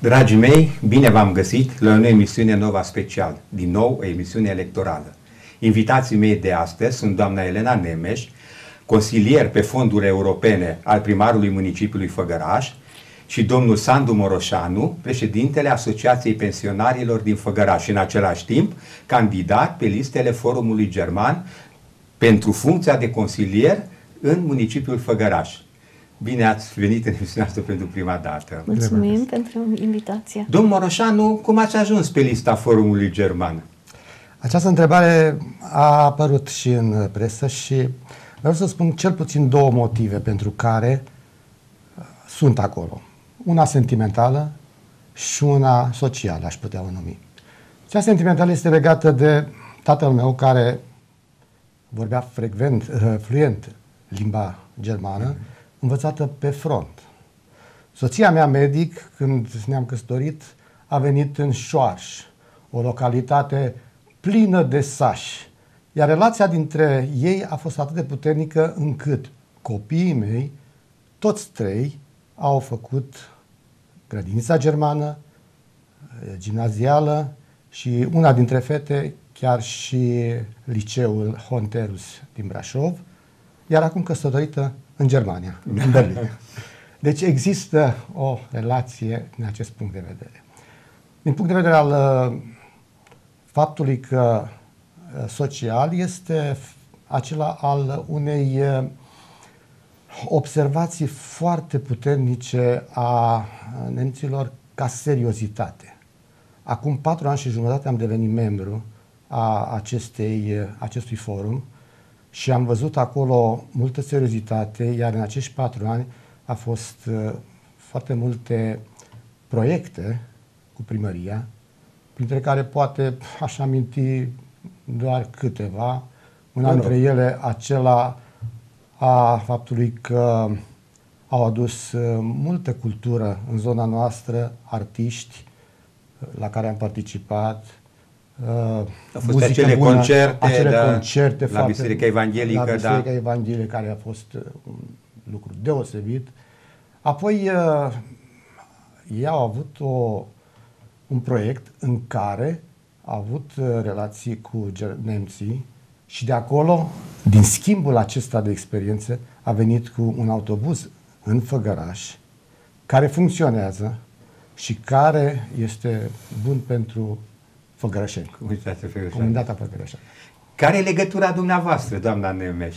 Dragii mei, bine v-am găsit la o emisiune Nova Special, din nou o emisiune electorală. Invitații mei de astăzi sunt doamna Elena Nemeș, consilier pe fonduri europene al primarului municipiului Făgăraș și domnul Sandu Moroșanu, președintele Asociației Pensionarilor din Făgăraș și în același timp candidat pe listele Forumului German pentru funcția de consilier în municipiul Făgăraș. Bine ați venit în emisiunea asta pentru prima dată. Mulțumim pentru invitație. Domnul Moroșanu, cum ați ajuns pe lista Forumului German? Această întrebare a apărut și în presă și vreau să spun cel puțin două motive pentru care uh, sunt acolo. Una sentimentală și una socială, aș putea o numi. Cea sentimentală este legată de tatăl meu care vorbea frecvent, uh, fluent limba germană, mm-hmm învățată pe front. Soția mea, medic, când ne-am căsătorit, a venit în Șoarș, o localitate plină de sași. Iar relația dintre ei a fost atât de puternică încât copiii mei, toți trei, au făcut grădinița germană, gimnazială și una dintre fete chiar și liceul Honterus din Brașov, iar acum căsătorită în Germania, în Berlin. Deci există o relație din acest punct de vedere. Din punct de vedere al uh, faptului că uh, social este acela al unei uh, observații foarte puternice a nemților ca seriozitate. Acum patru ani și jumătate am devenit membru a acestei, acestui forum și am văzut acolo multă seriozitate, iar în acești patru ani a fost uh, foarte multe proiecte cu primăria, printre care poate aș aminti doar câteva. Una dintre ele acela a faptului că au adus uh, multă cultură în zona noastră, artiști uh, la care am participat, Uh, Au fost acele bună, concerte, acele da, concerte la foarte, Biserica Evanghelică. La Biserica da. Evanghelică, care a fost uh, un lucru deosebit. Apoi, uh, ei au avut o, un proiect în care au avut uh, relații cu nemții și de acolo, din schimbul acesta de experiențe, a venit cu un autobuz în Făgăraș, care funcționează și care este bun pentru Făgărășeni. Comunitatea Făgărășeni. Comunitatea Făgărășeni. Care e legătura dumneavoastră, doamna Nemeș?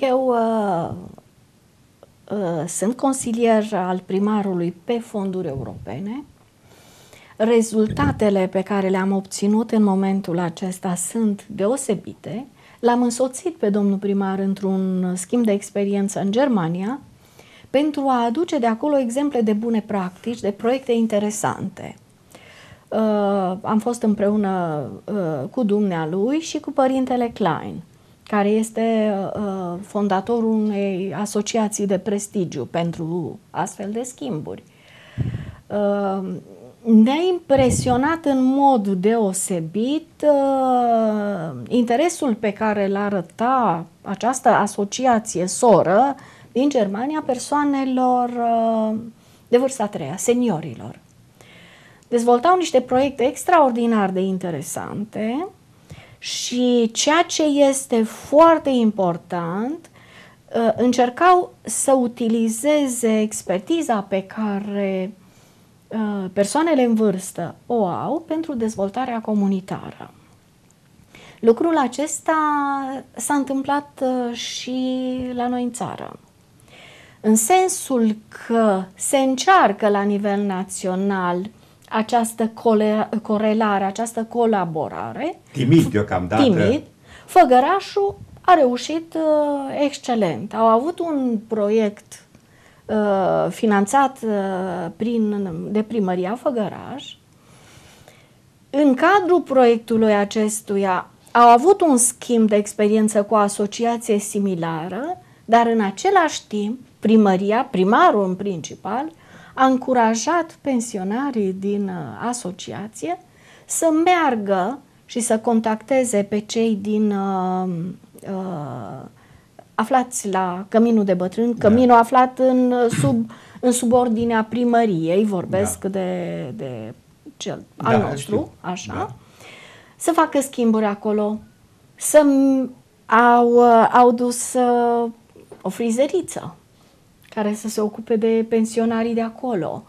Eu uh, uh, sunt consilier al primarului pe fonduri europene. Rezultatele pe care le-am obținut în momentul acesta sunt deosebite. L-am însoțit pe domnul primar într-un schimb de experiență în Germania pentru a aduce de acolo exemple de bune practici, de proiecte interesante. Uh, am fost împreună uh, cu dumnealui și cu părintele Klein, care este uh, fondatorul unei asociații de prestigiu pentru astfel de schimburi. Uh, ne-a impresionat în mod deosebit uh, interesul pe care l arăta această asociație soră din Germania persoanelor uh, de vârsta a treia, seniorilor dezvoltau niște proiecte extraordinar de interesante și ceea ce este foarte important, uh, încercau să utilizeze expertiza pe care uh, persoanele în vârstă o au pentru dezvoltarea comunitară. Lucrul acesta s-a întâmplat uh, și la noi în țară. În sensul că se încearcă la nivel național această corelare, această colaborare. Timid deocamdată. Timid. Făgărașul a reușit uh, excelent. Au avut un proiect uh, finanțat uh, prin, de primăria Făgăraș. În cadrul proiectului acestuia au avut un schimb de experiență cu o asociație similară, dar în același timp primăria, primarul în principal, a încurajat pensionarii din uh, asociație să meargă și să contacteze pe cei din uh, uh, aflați la Căminul de Bătrân, căminul da. aflat în, sub, în subordinea primăriei, vorbesc da. de, de cel al da, nostru, știu. așa, da. să facă schimburi acolo, să au, au dus uh, o frizeriță care să se ocupe de pensionarii de acolo.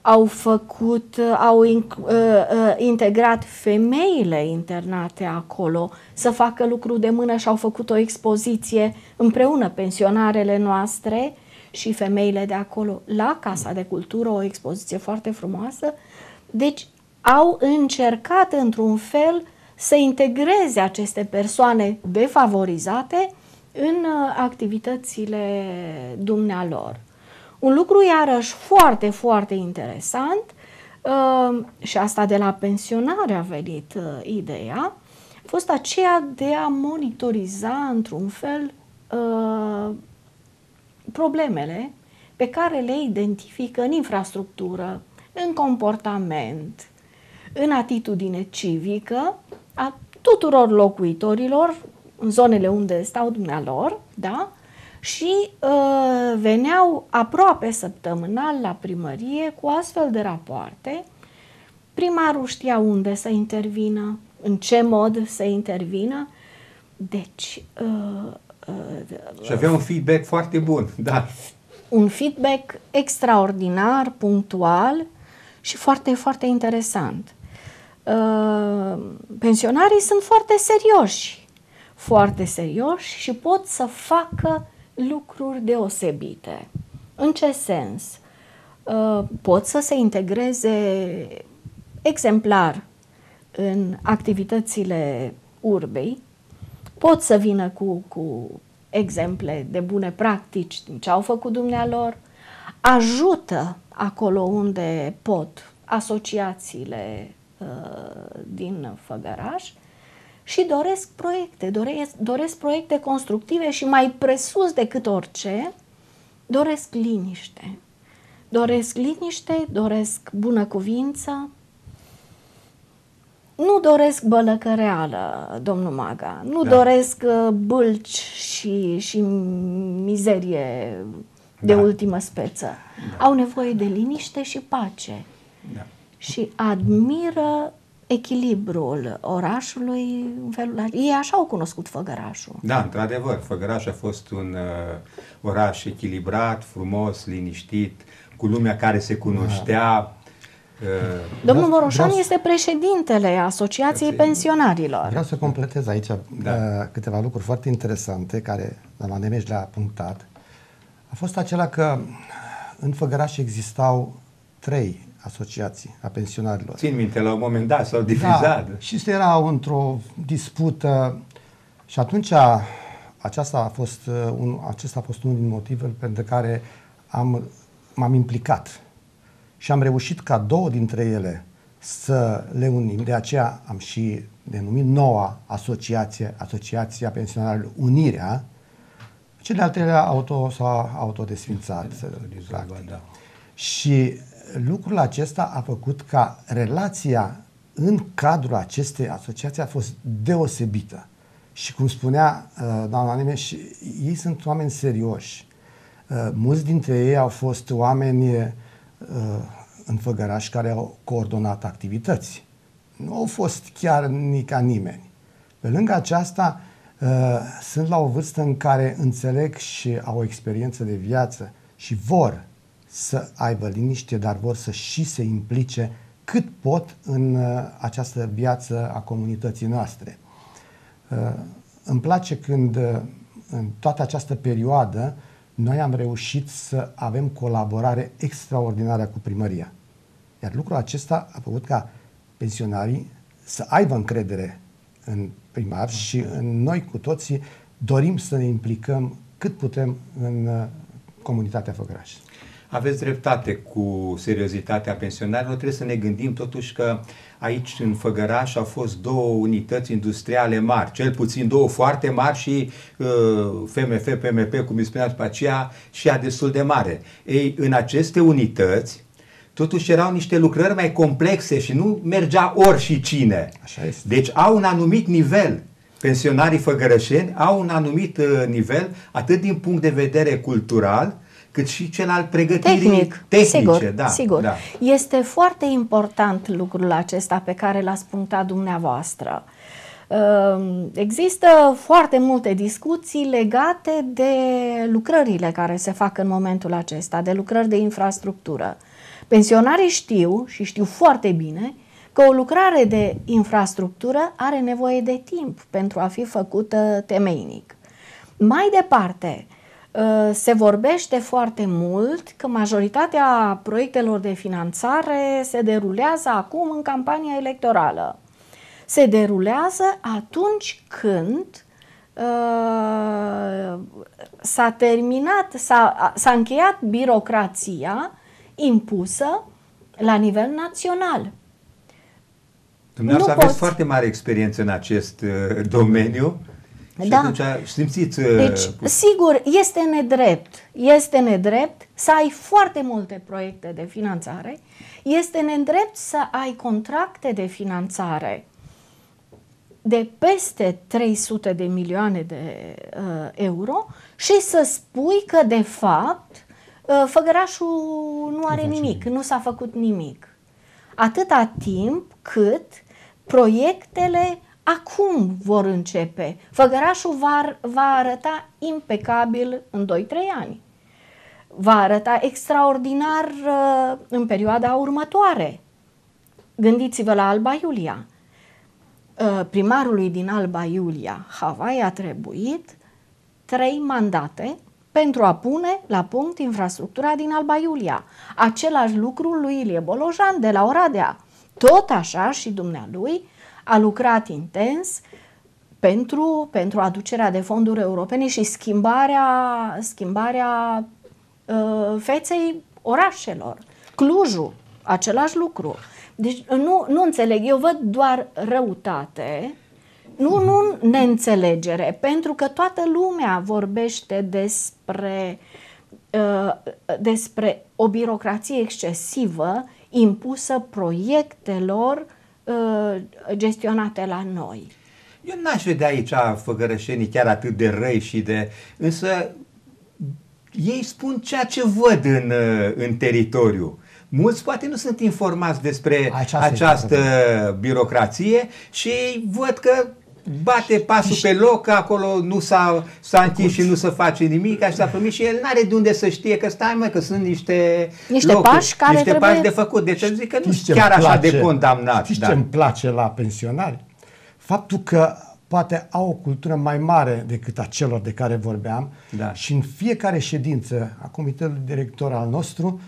Au făcut, au uh, uh, integrat femeile internate acolo să facă lucru de mână și au făcut o expoziție împreună pensionarele noastre și femeile de acolo la Casa de Cultură, o expoziție foarte frumoasă. Deci au încercat într-un fel să integreze aceste persoane defavorizate în uh, activitățile dumnealor. Un lucru iarăși foarte, foarte interesant uh, și asta de la pensionare a venit uh, ideea, a fost aceea de a monitoriza într-un fel problemele pe care le identifică în infrastructură, în comportament, în atitudine civică a tuturor locuitorilor în zonele unde stau dumnealor, da? Și uh, veneau aproape săptămânal la primărie cu astfel de rapoarte. Primarul știa unde să intervină, în ce mod să intervină. Deci... Uh, uh, și avea un feedback foarte bun, da. Un feedback extraordinar, punctual și foarte, foarte interesant. Uh, pensionarii sunt foarte serioși, foarte serioși și pot să facă lucruri deosebite. În ce sens? Uh, pot să se integreze exemplar în activitățile urbei, pot să vină cu, cu exemple de bune practici din ce au făcut dumnealor, ajută acolo unde pot asociațiile Uh, din Făgăraș și doresc proiecte, doresc, doresc proiecte constructive și mai presus decât orice, doresc liniște. Doresc liniște, doresc bună cuvință, nu doresc bălăcăreală, domnul Maga, nu da. doresc uh, bâlci și, și mizerie de da. ultimă speță. Da. Au nevoie de liniște și pace. Da și admiră echilibrul orașului în felul Ei așa au cunoscut Făgărașul. Da, într-adevăr, Făgăraș a fost un uh, oraș echilibrat, frumos, liniștit, cu lumea care se cunoștea. Da. Uh, Domnul Moroșan vreau este președintele Asociației Pensionarilor. Vreau să completez aici da. uh, câteva lucruri foarte interesante care doamna Nemeș le-a punctat. A fost acela că în Făgăraș existau trei asociații a pensionarilor. Țin minte, la un moment dat s-au divizat. Da, și era într-o dispută și atunci aceasta a fost, uh, un, acesta a fost unul din motivele pentru care am, m-am implicat și am reușit ca două dintre ele să le unim. De aceea am și denumit noua asociație, Asociația Pensionarilor Unirea. Cele al treilea auto, s-a autodesfințat. Da. Și lucrul acesta a făcut ca relația în cadrul acestei asociații a fost deosebită. Și cum spunea uh, doamna Nemeș, ei sunt oameni serioși. Uh, mulți dintre ei au fost oameni uh, în Făgăraș care au coordonat activități. Nu au fost chiar nici ca nimeni. Pe lângă aceasta, uh, sunt la o vârstă în care înțeleg și au o experiență de viață și vor să aibă liniște, dar vor să și se implice cât pot în uh, această viață a comunității noastre. Uh, îmi place când uh, în toată această perioadă noi am reușit să avem colaborare extraordinară cu primăria. Iar lucrul acesta a făcut ca pensionarii să aibă încredere în primar și în noi cu toții dorim să ne implicăm cât putem în comunitatea Făgăraș aveți dreptate cu seriozitatea pensionarilor, trebuie să ne gândim totuși că aici în Făgăraș au fost două unități industriale mari, cel puțin două foarte mari și uh, FMF, PMP, cum îi spuneam după aceea, și a destul de mare. Ei, în aceste unități, totuși erau niște lucrări mai complexe și nu mergea ori și cine. Așa este. Deci au un anumit nivel pensionarii făgărășeni au un anumit uh, nivel, atât din punct de vedere cultural, cât și cel al pregătirii Tehnic, tehnice. sigur, da, sigur. Da. Este foarte important lucrul acesta pe care l-ați punctat dumneavoastră. Uh, Există foarte multe discuții legate de lucrările care se fac în momentul acesta, de lucrări de infrastructură. Pensionarii știu și știu foarte bine că o lucrare de infrastructură are nevoie de timp pentru a fi făcută temeinic. Mai departe, uh, se vorbește foarte mult că majoritatea proiectelor de finanțare se derulează acum în campania electorală. Se derulează atunci când uh, s-a terminat, s-a, s-a încheiat birocrația impusă la nivel național. Dumneavoastră Nu aveți poți. foarte mare experiență în acest uh, domeniu și Da. atunci simțiți... uh, Deci, sigur, este nedrept, este nedrept să ai foarte multe proiecte de finanțare, este nedrept să ai contracte de finanțare de peste 300 de milioane de uh, euro și să spui că, de fapt, uh, făgărașul nu are nimic, nu s-a făcut nimic. Atâta timp cât proiectele acum vor începe. Făgărașul va, va arăta impecabil în 2-3 ani. Va arăta extraordinar uh, în perioada următoare. Gândiți-vă la Alba Iulia. Uh, primarului din Alba Iulia, Havai, a trebuit trei mandate pentru a pune la punct infrastructura din Alba Iulia. Același lucru lui Ilie Bolojan de la Oradea. Tot așa și dumnealui a lucrat intens pentru, pentru aducerea de fonduri europene și schimbarea, schimbarea uh, feței orașelor. Clujul, același lucru. Deci nu, nu înțeleg, eu văd doar răutate, nu, nu neînțelegere, pentru că toată lumea vorbește despre, uh, despre o birocrație excesivă impusă proiectelor uh, gestionate la noi. Eu n-aș vedea aici făgărășenii chiar atât de răi și de... Însă ei spun ceea ce văd în, uh, în teritoriu. Mulți poate nu sunt informați despre Aceasta această este birocrație și văd că bate pasul pe loc, că acolo nu s-a, s-a închis și nu se face nimic, și s-a primit și el n-are de unde să știe că stai mă, că sunt niște, Niște locuri, pași care niște trebuie- pași de făcut. Deci zic că nu Știți sunt ce-mi chiar așa de place? condamnat. Știți da. ce îmi place la pensionari? Faptul că poate au o cultură mai mare decât a celor de care vorbeam Da. și în fiecare ședință a comitetului director al nostru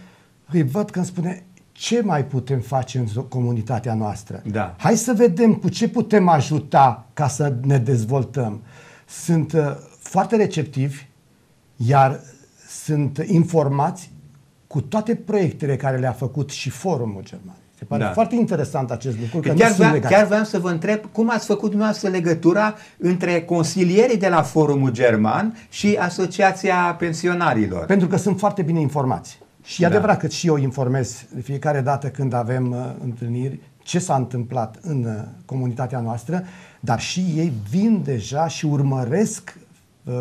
îi văd că îmi spune ce mai putem face în zo- comunitatea noastră. Da. Hai să vedem cu ce putem ajuta ca să ne dezvoltăm. Sunt uh, foarte receptivi, iar sunt informați cu toate proiectele care le-a făcut și forumul german. Se pare Da. foarte interesant acest lucru. Că Că nu chiar, sunt vreau, legați. chiar vreau să vă întreb cum ați făcut dumneavoastră legătura între consilierii de la Forumul German și Asociația Pensionarilor. Pentru că sunt foarte bine informați. Și e Da. adevărat că și eu informez de fiecare dată când avem uh, întâlniri ce s-a întâmplat în uh, comunitatea noastră, dar și ei vin deja și urmăresc uh,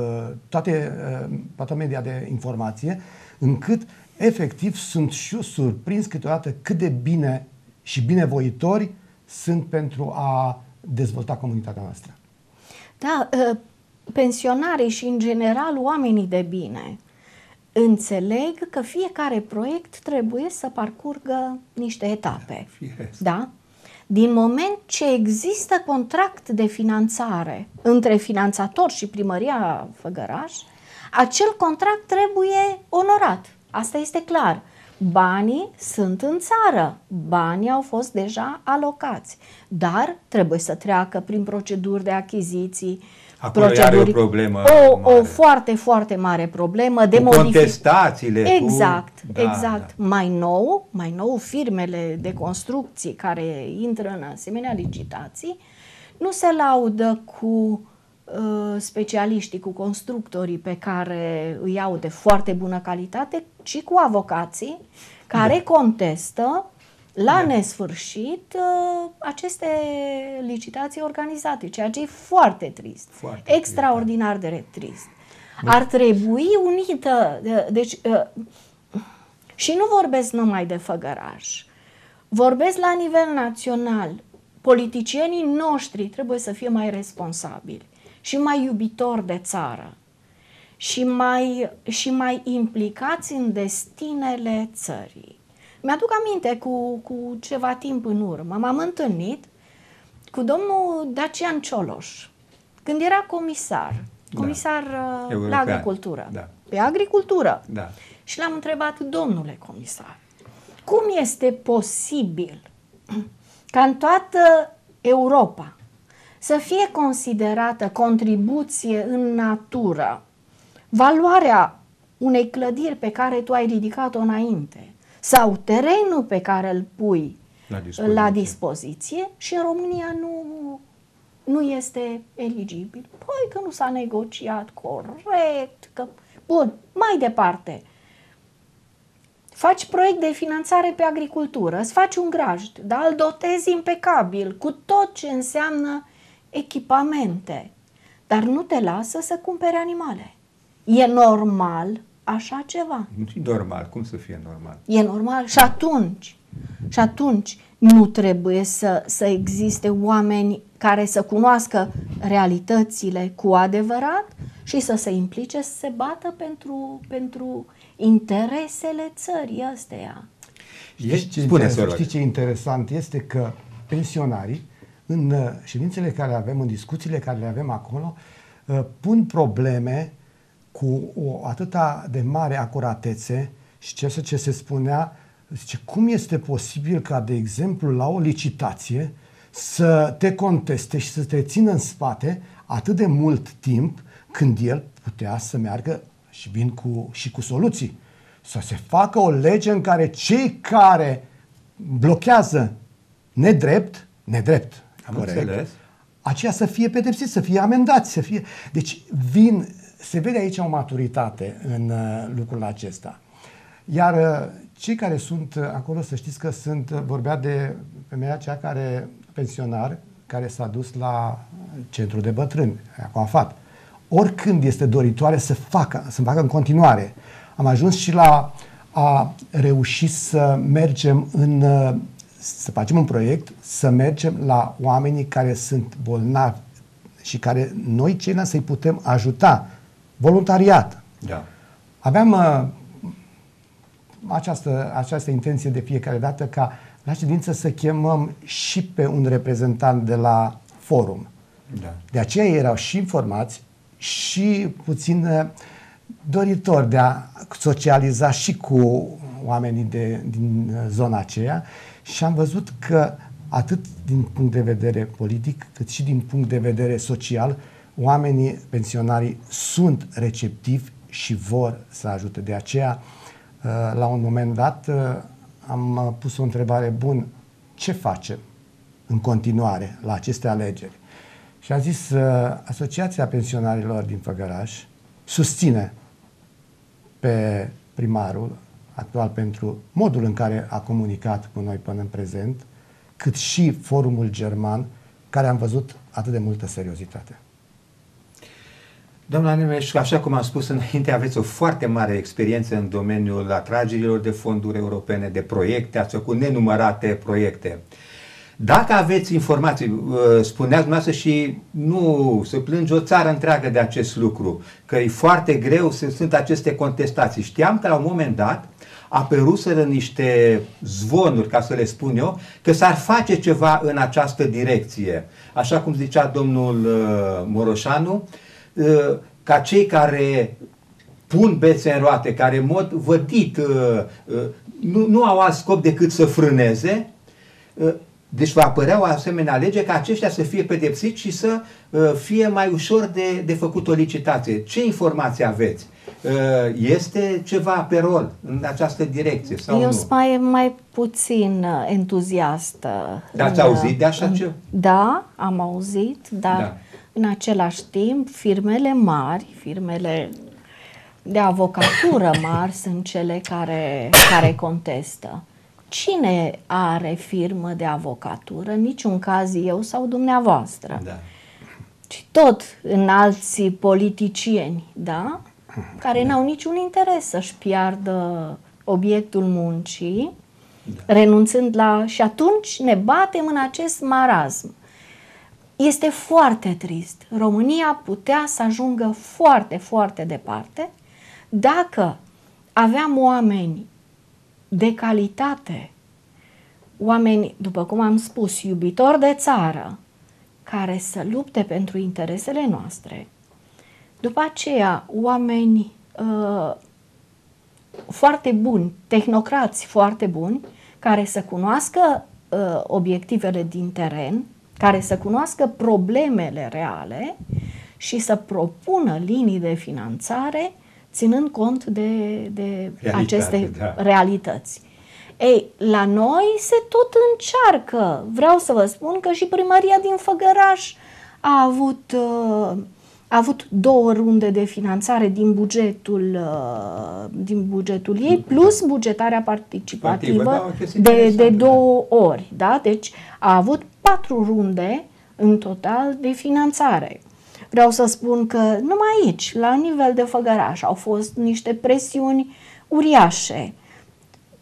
toate, uh, toată media de informație, încât efectiv sunt și eu surprins câteodată cât de bine și binevoitori sunt pentru a dezvolta comunitatea noastră. Da, ă, pensionarii și în general oamenii de bine înțeleg că fiecare proiect trebuie să parcurgă niște etape. Firesc. Da? Din moment ce există contract de finanțare între finanțator și primăria Făgăraș, acel contract trebuie onorat. Asta este clar. Banii sunt în țară, banii au fost deja alocați, dar trebuie să treacă prin proceduri de achiziții. Acolo iar e o problemă O, mare. o foarte, foarte mare problemă de Cu modific- contestațiile, cu- Exact, Da, exact. Mai nou, mai nou, firmele de construcții care intră în asemenea licitații nu se laudă cu uh, specialiștii, cu constructorii pe care îi au de foarte bună calitate, ci cu avocații care contestă la da. nesfârșit uh, aceste licitații organizate, ceea ce e foarte trist, foarte extraordinar trist, da. de trist. Ar trebui unită, deci, uh, și nu vorbesc numai de făgăraș, vorbesc la nivel național. Politicienii noștri trebuie să fie mai responsabili și mai iubitori de țară și mai, și mai implicați în destinele țării. Mi-aduc aminte cu, cu ceva timp în urmă, m-am întâlnit cu domnul Dacian Cioloș, când era comisar, da. comisar da. la agricultură, da. pe agricultură. Da. Și l-am întrebat, domnule comisar, cum este posibil ca în toată Europa să fie considerată contribuție în natură valoarea unei clădiri pe care tu ai ridicat-o înainte sau terenul pe care îl pui la dispoziție, la dispoziție și în România nu, nu este eligibil. Păi că nu s-a negociat corect, că... Bun, mai departe. Faci proiect de finanțare pe agricultură, îți faci un grajd, dar îl dotezi impecabil cu tot ce înseamnă echipamente, dar nu te lasă să cumpere animale. E normal așa ceva? Nu e normal. Cum să fie normal? E normal. Și atunci, și atunci nu trebuie să, să existe oameni care să cunoască realitățile cu adevărat și să se implice, să se bată pentru, pentru interesele țării astea. Știți ce, Spune, știi ce interesant este că pensionarii, în uh, ședințele care le avem, în discuțiile care le avem acolo, uh, pun probleme cu o atâta de mare acuratețe și ce, ce se spunea, zice, cum este posibil ca, de exemplu, la o licitație să te conteste și să te țină în spate atât de mult timp când el putea să meargă și vin cu, și cu soluții. Să se facă o lege în care cei care blochează nedrept, nedrept, Am corect, înțeles. aceia să fie pedepsiți, să fie amendați, să fie... Deci vin se vede aici o maturitate în uh, lucrul acesta. Iar uh, cei care sunt uh, acolo, să știți că sunt, vorbea de femeia cea care, pensionar, care s-a dus la centru de bătrâni, acum fat. Oricând este doritoare să facă, să facă în continuare. Am ajuns și la a reuși să mergem în, să facem un proiect, să mergem la oamenii care sunt bolnavi și care noi ceilalți să-i putem ajuta voluntariat. Da. Aveam uh, această, această intenție de fiecare dată ca la ședință să chemăm și pe un reprezentant de la forum. Da. De aceea erau și informați și puțin uh, doritori de a socializa și cu oamenii de, din uh, zona aceea și am văzut că atât din punct de vedere politic, cât și din punct de vedere social, oamenii pensionarii sunt receptivi și vor să ajute. De aceea, uh, la un moment dat, uh, am uh, pus o întrebare, bun, ce facem în continuare la aceste alegeri? Și a zis, Asociația Pensionarilor din Făgăraș susține pe primarul actual pentru modul în care a comunicat cu noi până în prezent, cât și forumul german, care am văzut atât de multă seriozitate. Doamna Nemeș, așa cum am spus înainte, aveți o foarte mare experiență în domeniul atragerilor de fonduri europene, de proiecte, ați făcut nenumărate proiecte. Dacă aveți informații, uh, spuneați dumneavoastră și nu se plânge o țară întreagă de acest lucru, că e foarte greu, să sunt aceste contestații. Știam că la un moment dat apăruseră niște zvonuri, ca să le spun eu, că s-ar face ceva în această direcție. Așa cum zicea domnul uh, Moroșanu, Uh, ca cei care pun bețe în roate, care în mod vădit uh, uh, nu, nu au alt scop decât să frâneze, deci va apărea o asemenea lege ca aceștia să fie pedepsiți și să fie mai ușor de, de făcut o licitație. Ce informații aveți? Este ceva pe rol în această direcție sau Eu sunt mai, mai puțin entuziastă. Dar ați auzit de așa ceva? Da, am auzit, dar da. În același timp, firmele mari, firmele de avocatură mari sunt cele care, care contestă. Cine are firmă de avocatură? În niciun caz eu sau dumneavoastră. Da. Ci tot în alții politicieni, da? Care n-au niciun interes să-și piardă obiectul muncii, da. renunțând la... Și atunci ne batem în acest marazm. Este foarte trist. România putea să ajungă foarte, foarte departe dacă aveam oameni de calitate, oameni, după cum am spus, iubitori de țară, care să lupte pentru interesele noastre. După aceea, oameni uh, foarte buni, tehnocrați foarte buni, care să cunoască uh, obiectivele din teren, care să cunoască problemele reale și să propună linii de finanțare ținând cont de, de Realitate, aceste da. realități. Ei, la noi se tot încearcă. Vreau să vă spun că și primăria din Făgăraș a avut, uh, a avut două runde de finanțare din bugetul, uh, din bugetul ei, plus bugetarea participativă da, de, de da. două ori. Da? Deci a avut patru runde în total de finanțare. Vreau să spun că numai aici, la nivel de făgăraș, au fost niște presiuni uriașe.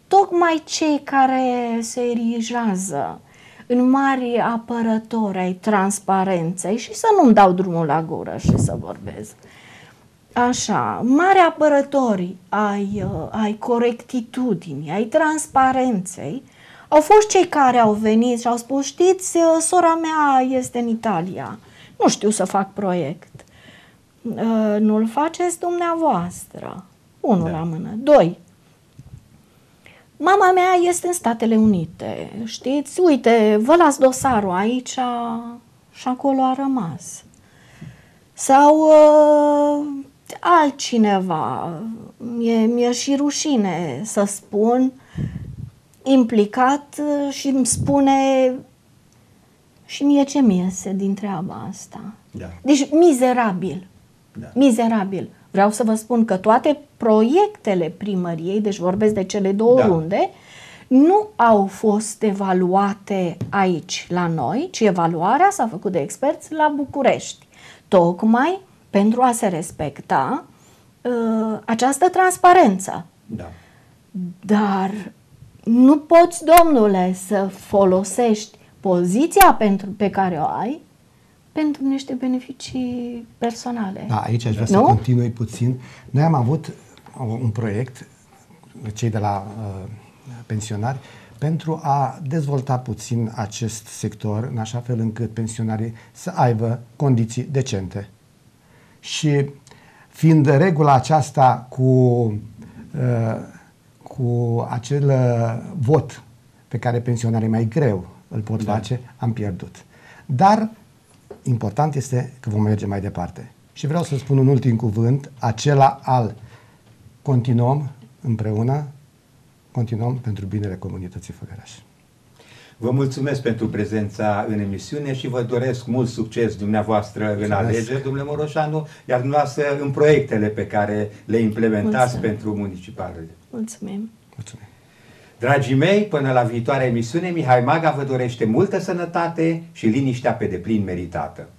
Tocmai cei care se erigează în mari apărători ai transparenței și să nu-mi dau drumul la gură și să vorbesc. Așa, mari apărători ai, uh, ai corectitudinii, ai transparenței, au fost cei care au venit și au spus, știți, uh, sora mea este în Italia nu știu să fac proiect. Uh, nu-l faceți dumneavoastră. Unul da. la mână. Doi. Mama mea este în Statele Unite. Știți? Uite, vă las dosarul aici și acolo a rămas. Sau uh, altcineva, mi-e, mi-e și rușine să spun, implicat și îmi spune și mie ce mi iese din treaba asta? Da. Deci mizerabil. Da. Mizerabil. Vreau să vă spun că toate proiectele primăriei, deci vorbesc de cele două da. runde, nu au fost evaluate aici, la noi, ci evaluarea s-a făcut de experți la București. Tocmai pentru a se respecta uh, această transparență. Da. Dar nu poți, domnule, să folosești poziția pentru, pe care o ai pentru niște beneficii personale. Da, aici aș vrea nu? să continui puțin. Noi am avut un proiect, cei de la uh, pensionari, pentru a dezvolta puțin acest sector în așa fel încât pensionarii să aibă condiții decente. Și fiind regula aceasta cu, uh, cu acel uh, vot pe care pensionarii mai greu îl pot da. face, am pierdut. Dar important este că vom merge mai departe. Și vreau să spun un ultim cuvânt, acela al continuăm împreună, continuăm pentru binele comunității Făgăraș. Vă mulțumesc pentru prezența în emisiune și vă doresc mult succes dumneavoastră mulțumesc. în alegeri, domnule Moroșanu, iar dumneavoastră în proiectele pe care le implementați mulțumesc. pentru municipalele. Mulțumim! Mulțumim! Dragii mei, până la viitoarea emisiune, Mihai Maga vă dorește multă sănătate și liniștea pe deplin meritată.